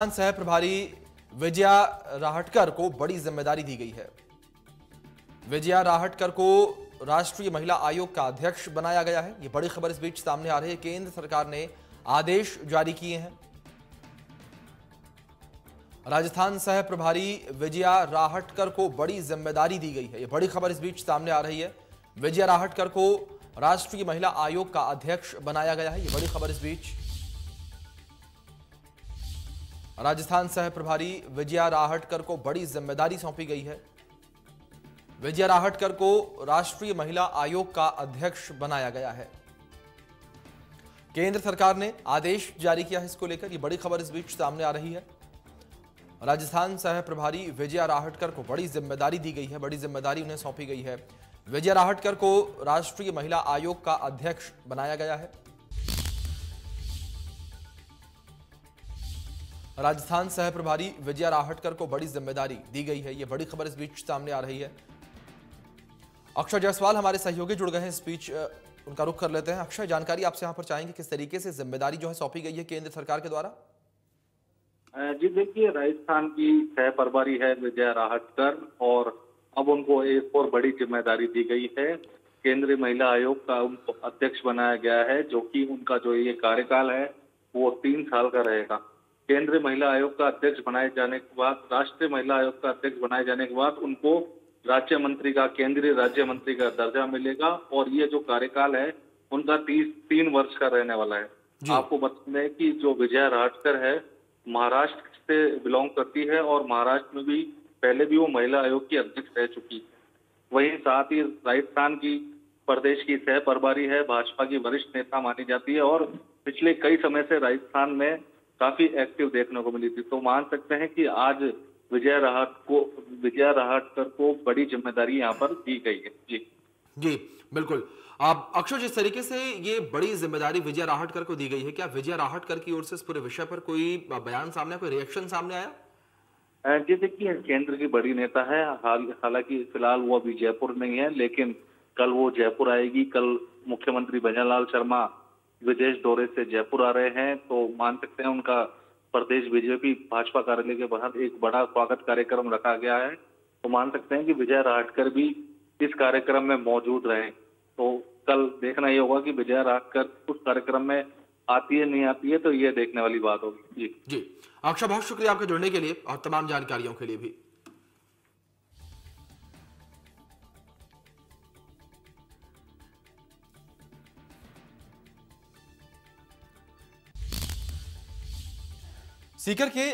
सह प्रभारी विजया राहटकर को बड़ी ज़िम्मेदारी दी गई है। विजया राहटकर को राष्ट्रीय महिला आयोग का अध्यक्ष बनाया गया है। ये बड़ी खबर इस बीच सामने आ रही है। केंद्र सरकार ने आदेश जारी किए हैं। राजस्थान सह प्रभारी विजया राहटकर को बड़ी ज़िम्मेदारी दी गई है। ये बड़ी खबर इस बीच सामने आ रही है। विजया राहटकर को राष्ट्रीय महिला आयोग का अध्यक्ष बनाया गया है। ये बड़ी खबर इस बीच राजस्थान सह प्रभारी विजया राहटकर को बड़ी ज़िम्मेदारी सौंपी गई है। विजया राहटकर को राष्ट्रीय महिला आयोग का अध्यक्ष बनाया गया है। केंद्र सरकार ने आदेश जारी किया है इसको लेकर, ये बड़ी खबर इस बीच सामने आ रही है। राजस्थान सह प्रभारी विजया राहटकर को बड़ी ज़िम्मेदारी दी गई है, बड़ी ज़िम्मेदारी उन्हें सौंपी गई है। विजया राहटकर को राष्ट्रीय महिला आयोग का अध्यक्ष बनाया गया है। राजस्थान सह प्रभारी विजया राहटकर को बड़ी ज़िम्मेदारी दी गई है। ये बड़ी खबर इस बीच सामने आ रही है। अक्षय जायसवाल हमारे सहयोगी जुड़ गए हैं इस बीच उनका रुख कर लेते हैं। अक्षय, जानकारी आपसे यहाँ पर चाहेंगे किस तरीके से ज़िम्मेदारी जो है सौंपी गई है केंद्र सरकार के द्वारा? जी देखिए, राजस्थान की सह प्रभारी है विजय राहटकर और अब उनको एक और बड़ी ज़िम्मेदारी दी गई है। केंद्रीय महिला आयोग का उनको अध्यक्ष बनाया गया है, जो कि उनका जो ये कार्यकाल है, वो तीन साल का रहेगा। केंद्रीय महिला आयोग का अध्यक्ष बनाए जाने के बाद राष्ट्रीय महिला आयोग का अध्यक्ष बनाए जाने के बाद उनको राज्य मंत्री का केंद्रीय राज्य मंत्री का दर्जा मिलेगा और ये जो कार्यकाल है उनका तीस तीन वर्ष का रहने वाला है। आपको बता दें कि जो विजया राहटकर है महाराष्ट्र से बिलोंग करती है और महाराष्ट्र में भी पहले भी वो महिला आयोग की अध्यक्ष रह चुकी है। वहीं साथ ही राजस्थान की प्रदेश की सह प्रभारी है भाजपा की वरिष्ठ नेता मानी जाती है और पिछले कई समय से राजस्थान में काफ़ी एक्टिव देखने को मिली थी। तो मान सकते हैं कि आज विजय राहत को विजया राहटकर को बड़ी ज़िम्मेदारी यहाँ पर दी गई है। जी। जी बिल्कुल। आप अक्षय जिस तरीके से ये बड़ी ज़िम्मेदारी विजया राहटकर को दी गई है क्या विजय राहटकर की ओर से इस पूरे विषय पर कोई बयान सामने कोई रिएक्शन सामने आया? जी देखिए केंद्र की बड़ी नेता है। हाल हालाँकि फ़िलहाल वो अभी जयपुर में ही है लेकिन कल वो जयपुर आएगी। कल मुख्यमंत्री भजनलाल शर्मा विदेश दौरे से जयपुर आ रहे हैं तो मान सकते हैं उनका प्रदेश बीजेपी भाजपा कार्यालय के बाहर एक बड़ा स्वागत कार्यक्रम रखा गया है। तो मान सकते हैं कि विजय राहटकर भी इस कार्यक्रम में मौजूद रहे। तो कल देखना ये होगा कि विजय राहटकर उस कार्यक्रम में आती है, नहीं आती है तो ये देखने वाली बात होगी। जी। जी। अक्षय बहुत शुक्रिया आपके जुड़ने के लिए और तमाम जानकारियों के लिए भी। सीकर के